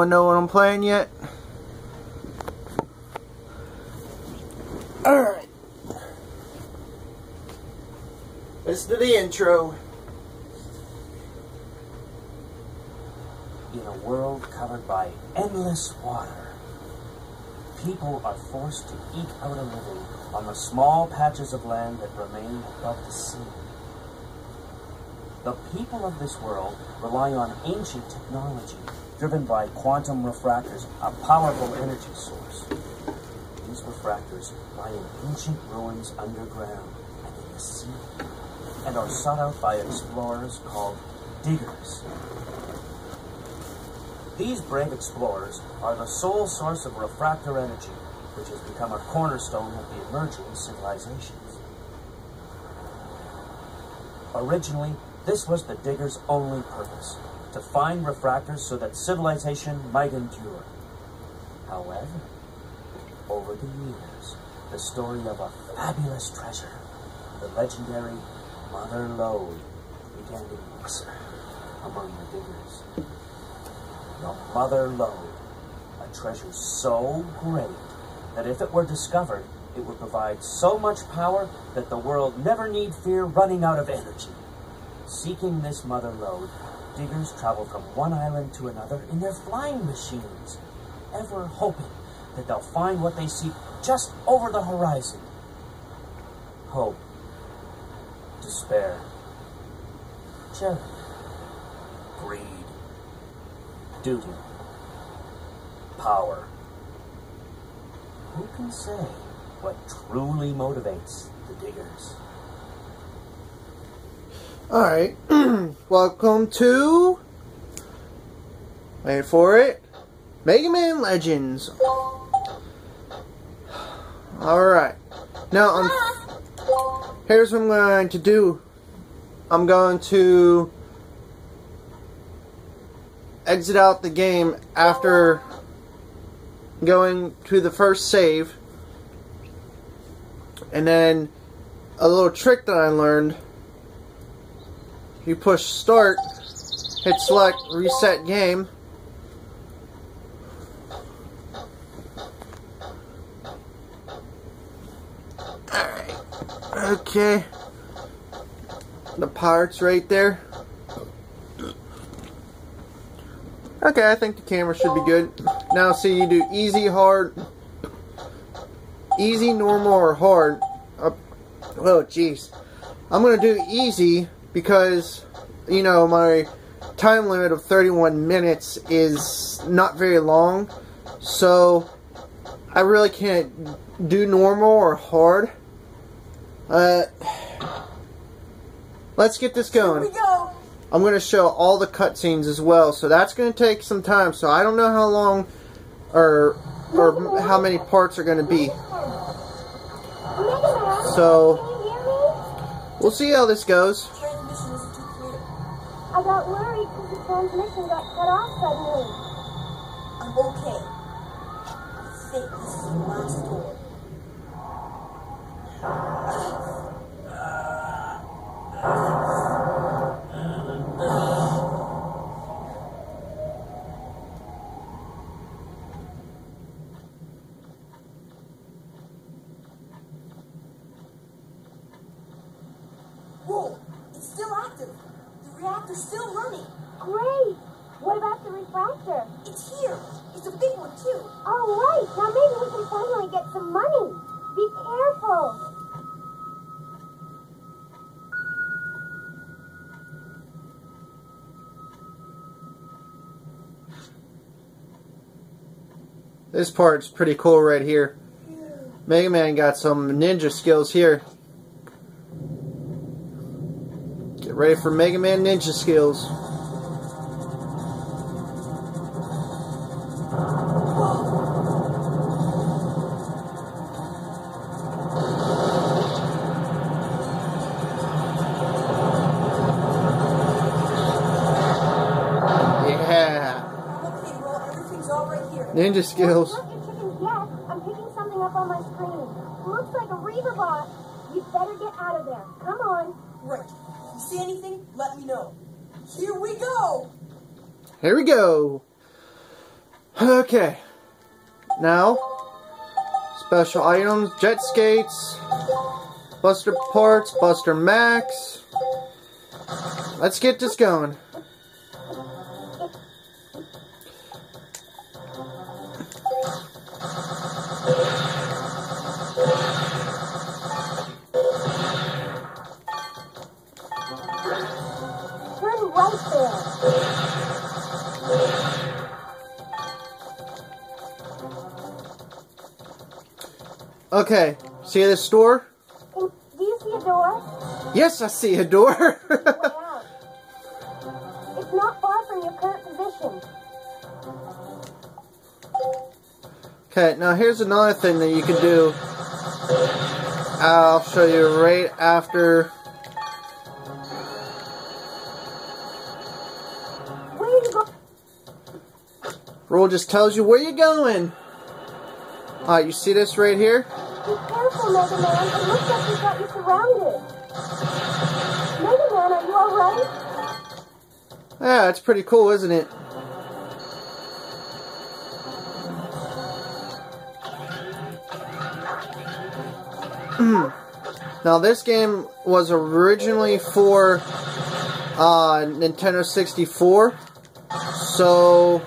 Anyone know what I'm playing yet? Alright. Listen to the intro. In a world covered by endless water, people are forced to eke out a living on the small patches of land that remain above the sea. The people of this world rely on ancient technology driven by quantum refractors, a powerful energy source. These refractors lie in ancient ruins underground and in the sea, and are sought out by explorers called diggers. These brave explorers are the sole source of refractor energy, which has become a cornerstone of the emerging civilizations. Originally, this was the diggers' only purpose, to find refractors so that civilization might endure. However, over the years, the story of a fabulous treasure, the legendary Mother Lode, began to whisper among the diggers. The Mother Lode, a treasure so great that if it were discovered, it would provide so much power that the world never need fear running out of energy. Seeking this mother lode, diggers travel from one island to another in their flying machines, ever hoping that they'll find what they seek just over the horizon. Hope, despair, charity, greed, duty, power. Who can say what truly motivates the diggers? Alright. Welcome to. Wait for it. Mega Man Legends. Alright. Now, I'm. Here's what I'm going to do. I'm going to exit out the game after going to the first save. And then a little trick that I learned. You push start, hit select, reset game. Alright. Okay. The parts right there. Okay, I think the camera should be good. Now see you do easy, hard, easy, normal, or hard. Oh, jeez. I'm going to do easy because, you know, my time limit of 31 minutes is not very long. So, I really can't do normal or hard. Uh, let's get this going. Here we go. I'm going to show all the cutscenes as well, so that's going to take some time. So I don't know how long or or how many parts are going to be. So we'll see how this goes. I got worried because the transmission got cut off suddenly. I'm okay. I think this is the last door. Whoa! It's still active. The reactor's still running. Great! What about the refractor? It's here. It's a big one too. All right, now maybe we can finally get some money. Be careful. This part's pretty cool right here. Mega Man got some ninja skills here. Get ready for Mega Man ninja skills. Yeah, Okay, well, everything's all right here. ninja skills. Look at Chicken Yes. I'm picking something up on my screen. Looks like a Reaver bot. You better get out of there. Come on. Right. See anything, let me know. Here we go. Here we go. Okay. Now, special items, jet skates, Buster parts, Buster Max. Let's get this going. Okay, see this store? Do you see a door? Yes, I see a door. Out. It's not far from your current position. okay, now here's another thing that you can do. I'll show you right after. Where are you going? Roll just tells you where you're going. Alright, you see this right here? Careful, Mega Man. It looks like we've got you surrounded. Mega Man, are you alright? Yeah, it's pretty cool, isn't it? now, this game was originally for uh, Nintendo 64, so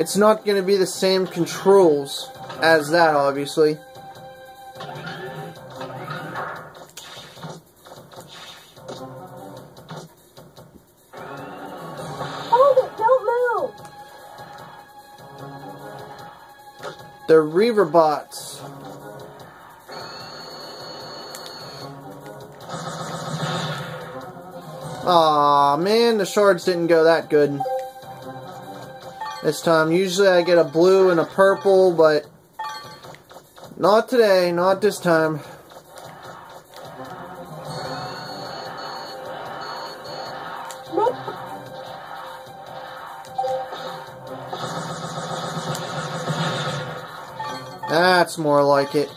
it's not going to be the same controls as that, obviously. The Reaver bots. Aw, man, the shards didn't go that good. This time, usually I get a blue and a purple, but not today, not this time. More like it.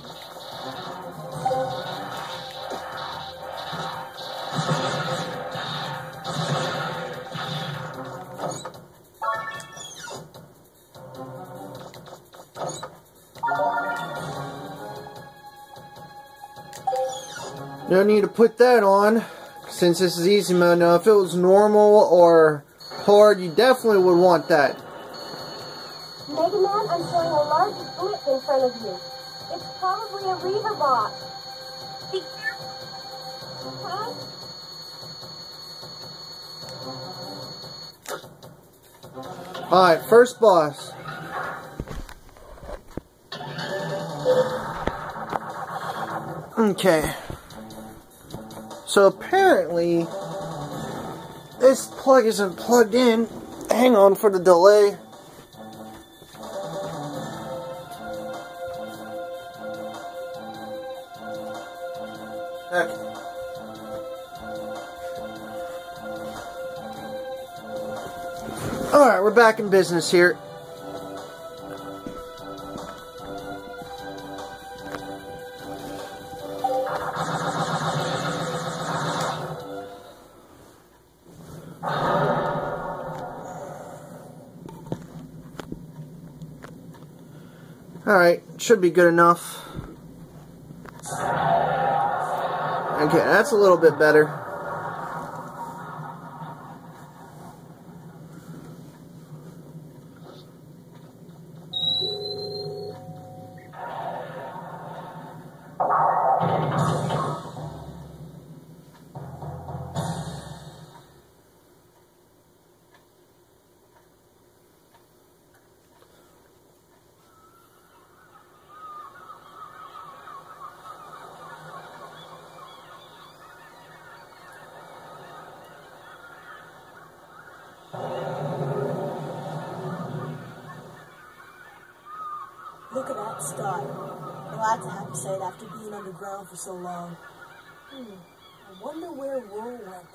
No need to put that on since this is easy mode. Now, if it was normal or hard, you definitely would want that. Mega Man, I'm showing a large blip in front of you. It's probably a Reaver bot. Be careful. Alright, first boss. Okay. So apparently, this plug isn't plugged in. Hang on for the delay. Alright, we're back in business here. Alright, should be good enough. Okay, that's a little bit better. Look at that sky. Glad to have to say after being underground for so long. Hmm. I wonder where Roll went.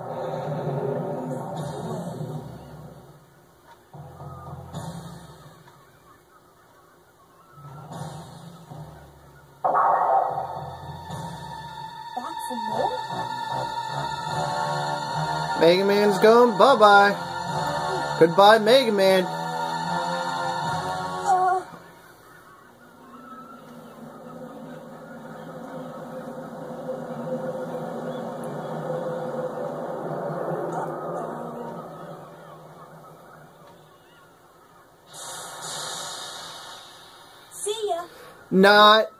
No. Back for more? Mega Man's gone. Bye bye. Goodbye, Mega Man. Not.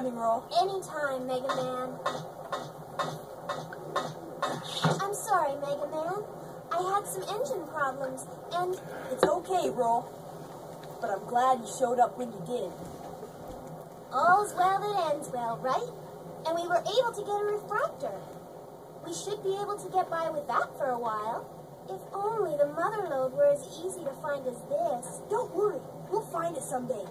Roll. Anytime, Mega Man. I'm sorry, Mega Man. I had some engine problems, and It's okay, Roll. But I'm glad you showed up when you did. all's well that ends well, right? And we were able to get a refractor. We should be able to get by with that for a while. If only the mother lode were as easy to find as this. Don't worry. We'll find it someday.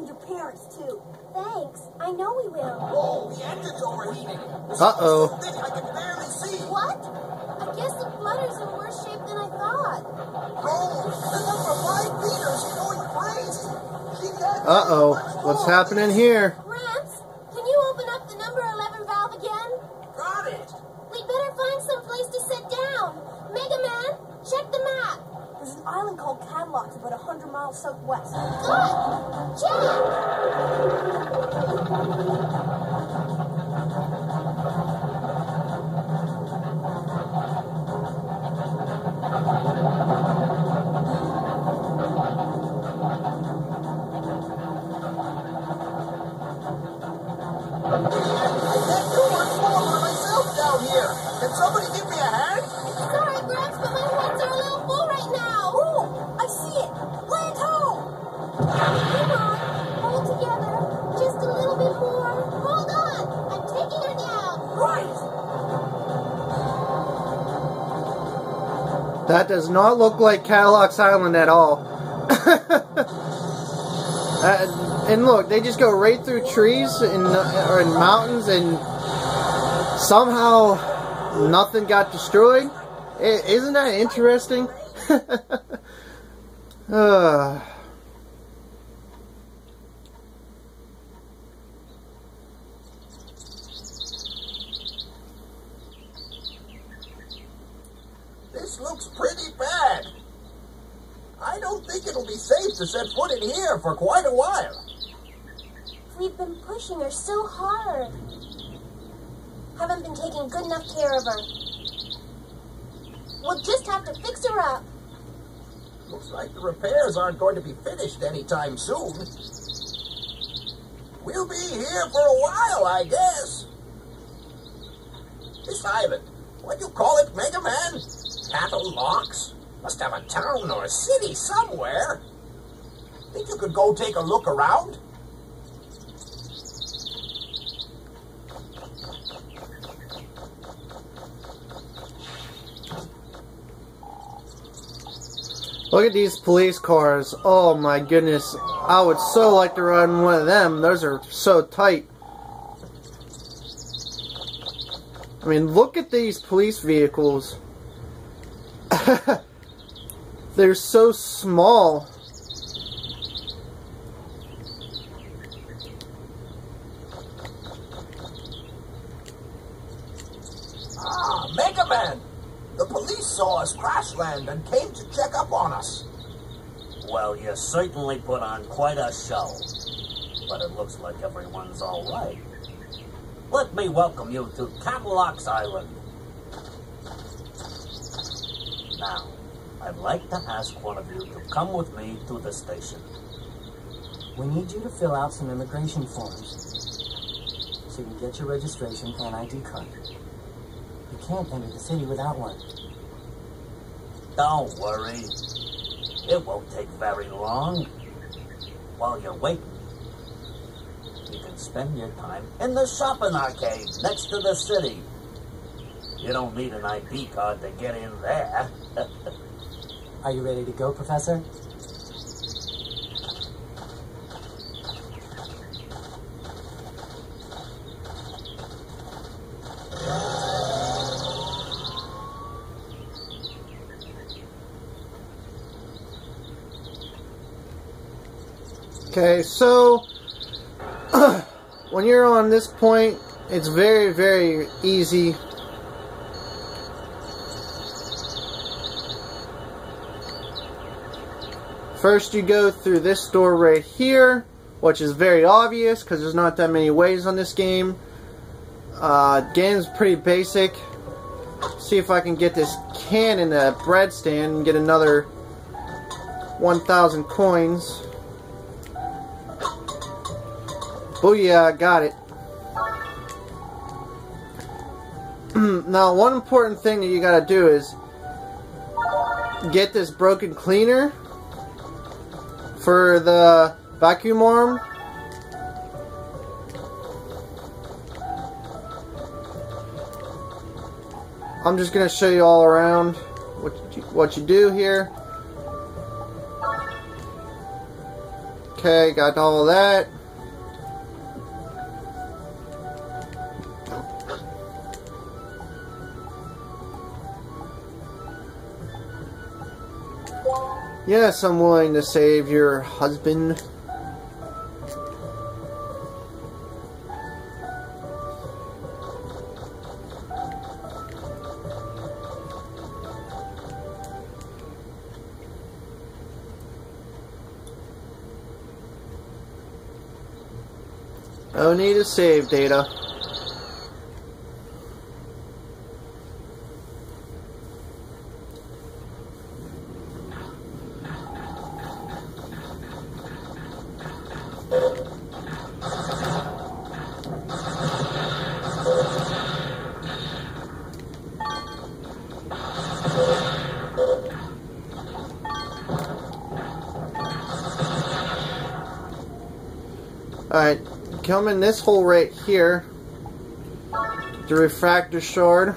And your parents, too. Thanks. I know we will. Oh, the engine's overheating. Uh oh. Thick, I can barely see. What? I guess the flutter's in worse shape than I thought. Oh, the number five meters is going crazy. Uh oh. What's happening here? Rance, can you open up the number 11 valve again? Got it. We'd better find some place to sit down. Mega Man, check the map. There's an island called Kattelox about a hundred miles southwest. Good. 说 does not look like Kattelox Island at all. Uh, and look, they just go right through trees and or in mountains, and somehow nothing got destroyed. I- isn't that interesting? uh, This looks pretty bad. I don't think it'll be safe to set foot in here for quite a while. We've been pushing her so hard. Haven't been taking good enough care of her. We'll just have to fix her up. Looks like the repairs aren't going to be finished anytime soon. We'll be here for a while, I guess. This island, what do you call it, Mega Man? Locks? Must have a town or a city somewhere. Think you could go take a look around? look at these police cars. Oh my goodness. I would so like to run one of them. Those are so tight. I mean, look at these police vehicles. They're so small. Ah, Mega Man! The police saw us crash land and came to check up on us. Well, you certainly put on quite a show. But it looks like everyone's all right. Let me welcome you to Kattelox Island. Now, I'd like to ask one of you to come with me to the station. We need you to fill out some immigration forms so you can get your registration and ID card. You can't enter the city without one. Don't worry. It won't take very long. While you're waiting, you can spend your time in the shopping arcade next to the city. You don't need an ID card to get in there. Are you ready to go, Professor? Okay, so when you're on this point, it's very, very easy. First, you go through this door right here, which is very obvious because there's not that many ways on this game. Uh, game's pretty basic. See if I can get this can in the bread stand and get another 1,000 coins. Booyah, I got it. now, one important thing that you gotta do is get this broken cleaner for the vacuum arm. I'm just gonna show you all around what you, what you do here. Okay, got all of that. Yes, I'm willing to save your husband. Oh, need to save data. Alright, in this hole right here. The refractor shard.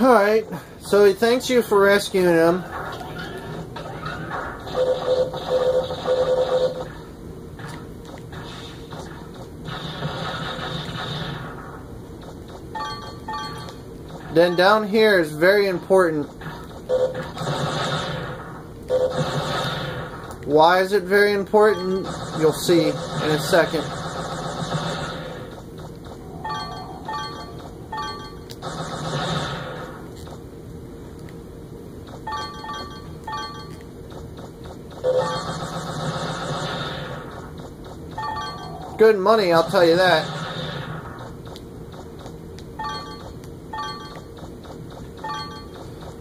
Alright, so he thanks you for rescuing him. Then down here is very important. Why is it very important? You'll see in a second. Good money, I'll tell you that.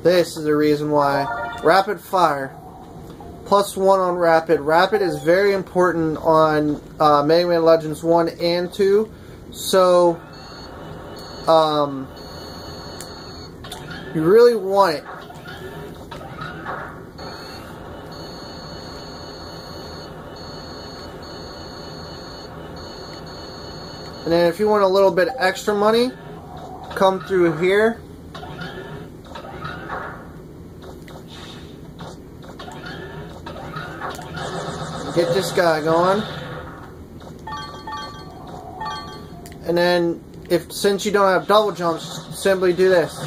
This is the reason why. Rapid fire. Plus one on rapid. Rapid is very important on uh, Mega Man Legends 1 and 2. So, um, you really want it. And then if you want a little bit extra money, come through here. Get this guy going. And then if since you don't have double jumps, simply do this.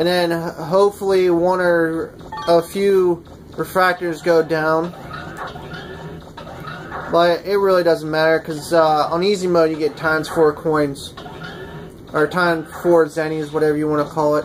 And then hopefully one or a few refractors go down. But it really doesn't matter because uh, on easy mode you get times four coins. Or times four zennies, whatever you want to call it.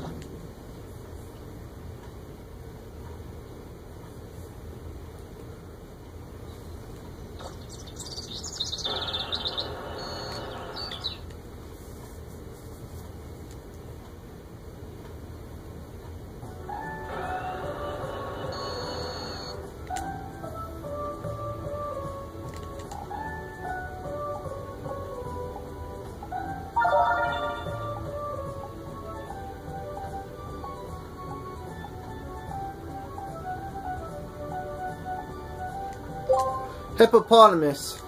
Hippopotamus.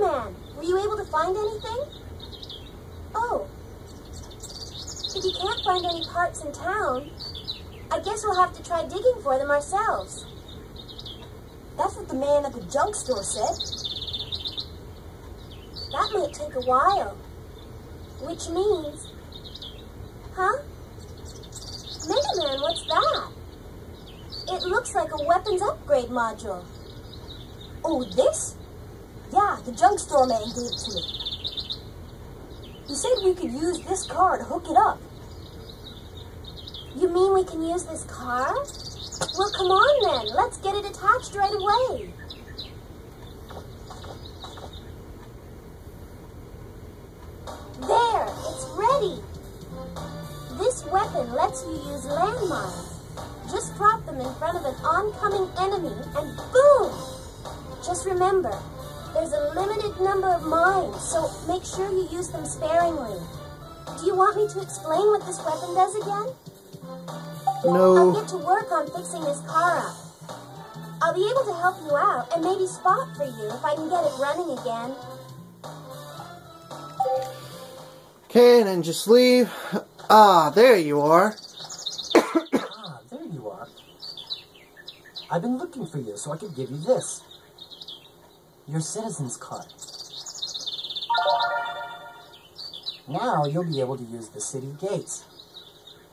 Man, were you able to find anything? Oh. If you can't find any parts in town, I guess we'll have to try digging for them ourselves. That's what the man at the junk store said. That might take a while. Which means. Huh? Mega Man, what's that? It looks like a weapons upgrade module. Oh, this? Yeah, the junk store man gave it to me. He said we could use this car to hook it up. You mean we can use this car? Well, come on then. Let's get it attached right away. There, it's ready. This weapon lets you use landmines. Just drop them in front of an oncoming enemy and boom! Just remember, there's a limited number of mines, so make sure you use them sparingly. Do you want me to explain what this weapon does again? I'll get to work on fixing this car up. I'll be able to help you out and maybe spot for you if I can get it running again. Okay, and then just leave. Ah, there you are. Ah, there you are. I've been looking for you so I could give you this. Your citizen's card. Now you'll be able to use the city gates.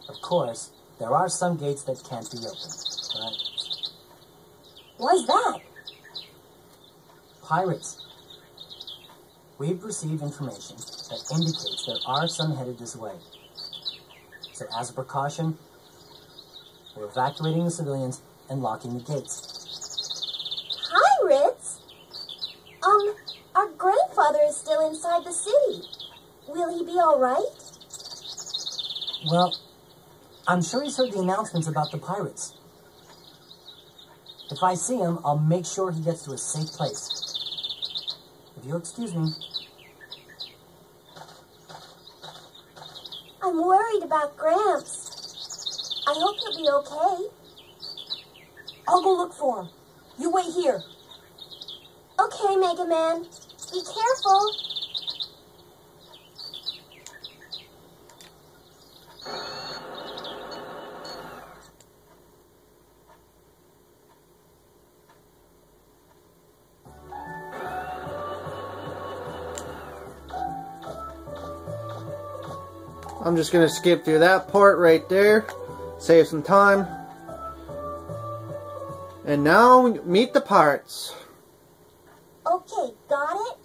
Of course, there are some gates that can't be opened, right? Why's that? Pirates. We've received information that indicates there are some headed this way. So as a precaution, we're evacuating the civilians and locking the gates. Pirates? Um, our grandfather is still inside the city. Will he be all right? Well, I'm sure he's heard the announcements about the pirates. If I see him, I'll make sure he gets to a safe place. If you'll excuse me, I'm worried about Gramps. I hope he'll be okay. I'll go look for him. You wait here. Okay, Mega Man. Be careful. I'm just gonna skip through that part right there. Save some time. And now, meet the pirates. Okay, got it?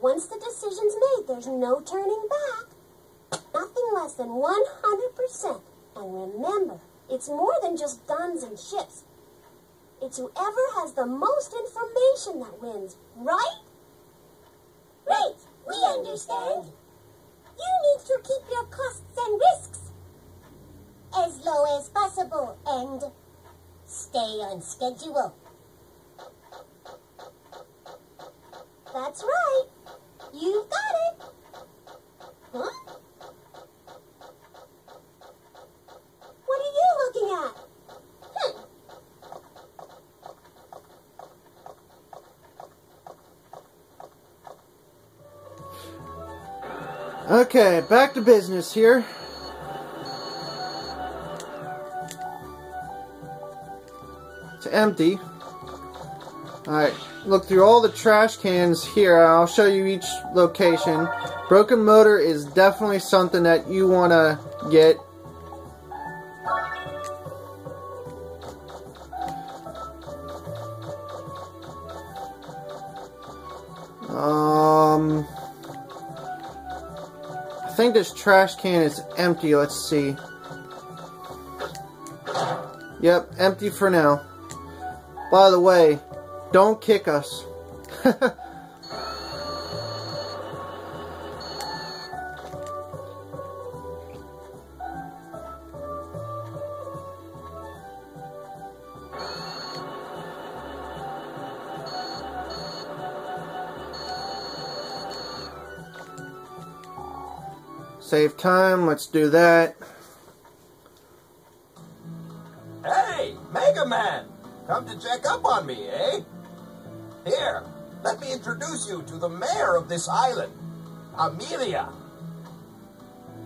Once the decision's made, there's no turning back. Nothing less than 100%. And remember, it's more than just guns and ships. It's whoever has the most information that wins, right? Right, we understand. You need to keep your costs and risks as low as possible and stay on schedule. That's right. You've got it. Huh? Okay, back to business here. It's empty. Alright, look through all the trash cans here. I'll show you each location. Broken motor is definitely something that you want to get. Um, think this trash can is empty. Let's see. Yep, empty for now. By the way, don't kick us. Save time, let's do that. Hey, Mega Man! Come to check up on me, eh? Here, let me introduce you to the mayor of this island, Amelia.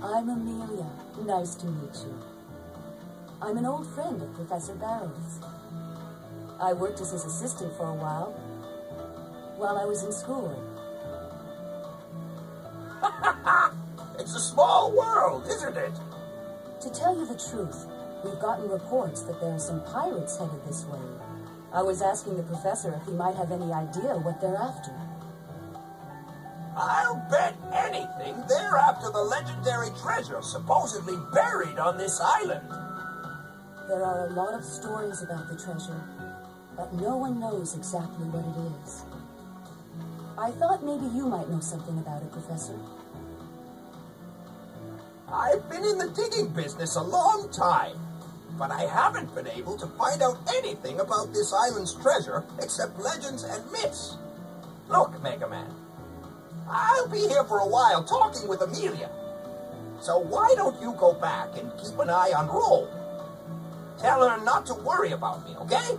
I'm Amelia. Nice to meet you. I'm an old friend of Professor Barrell's. I worked as his assistant for a while, while I was in school. It's a small world, isn't it? To tell you the truth, we've gotten reports that there are some pirates headed this way. I was asking the professor if he might have any idea what they're after. I'll bet anything they're after the legendary treasure supposedly buried on this island. There are a lot of stories about the treasure, but no one knows exactly what it is. I thought maybe you might know something about it, Professor. I've been in the digging business a long time, but I haven't been able to find out anything about this island's treasure except legends and myths. Look, Mega Man, I'll be here for a while talking with Amelia. So why don't you go back and keep an eye on Roll? Tell her not to worry about me, okay?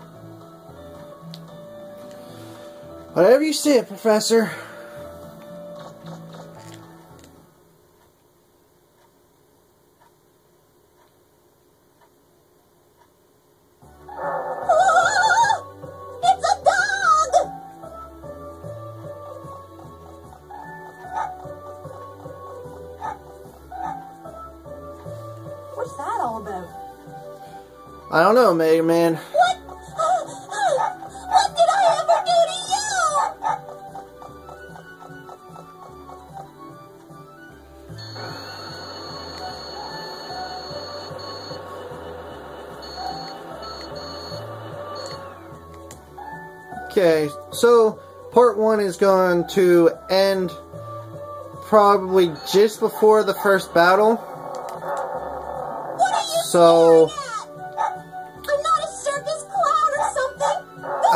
Whatever you say, Professor. Don't know, Mega Man. What? What did I ever do to you? Okay, so part one is going to end probably just before the first battle. What are you So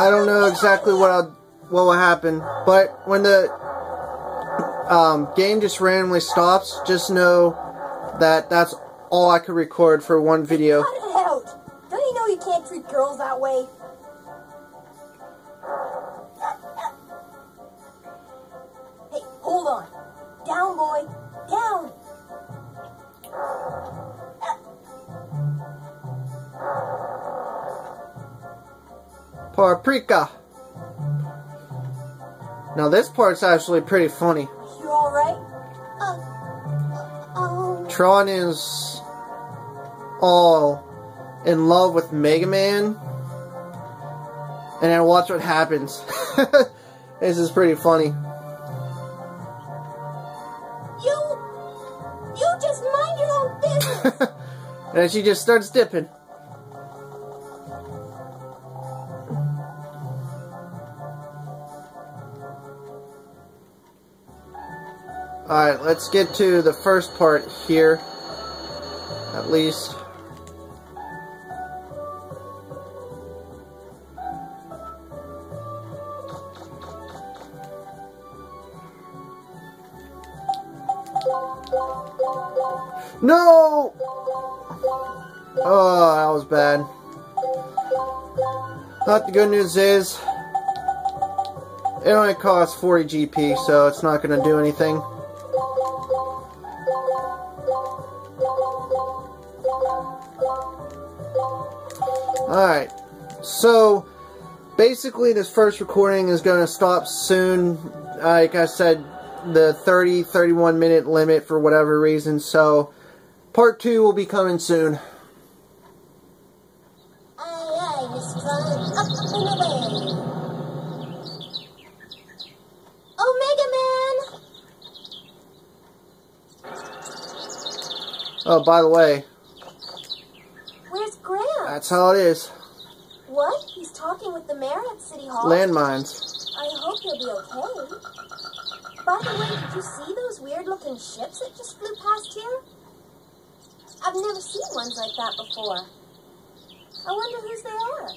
I don't know exactly what I'll, what will happen, but when the um, game just randomly stops, just know that that's all I could record for one video. Cut it out. Don't you know you can't treat girls that way? Paprika. Now this part's actually pretty funny. You alright? Um, Tron is all in love with Mega Man. And then watch what happens. this is pretty funny. you, you just mind your own business. and she just starts dipping. Alright, let's get to the first part here. At least. No! Oh, that was bad. But the good news is, it only costs 40 GP, so it's not going to do anything. Alright, so basically this first recording is going to stop soon. Like I said, the 30 31 minute limit for whatever reason, so part 2 will be coming soon. aye, aye, Miss Tron. Up and away. Oh, Mega Man! Oh, by the way, Where's Graham? that's how it is. What? He's talking with the mayor at City Hall? Landmines. I hope he'll be okay. By the way, did you see those weird-looking ships that just flew past here? I've never seen ones like that before. I wonder whose they are.